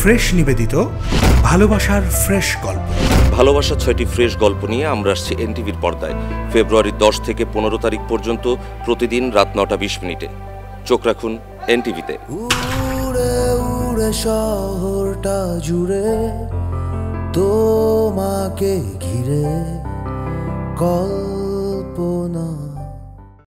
Fresh নিবেদিত ভালোবাসার fresh গল্প। ভালোবাসা ছয়টি ফ্রেশ গল্প নিয়ে আমরা আসছি এনটিভির পর্দায়। ফেব্রুয়ারি দশ থেকে পনেরো তারিখ পর্যন্ত প্রতিদিন রাত নটা বিশ মিনিটে। চোখ রাখুন এনটিভিতে। উড়ে উড়ে শহরটা জুড়ে তোমাকে ঘিরে কল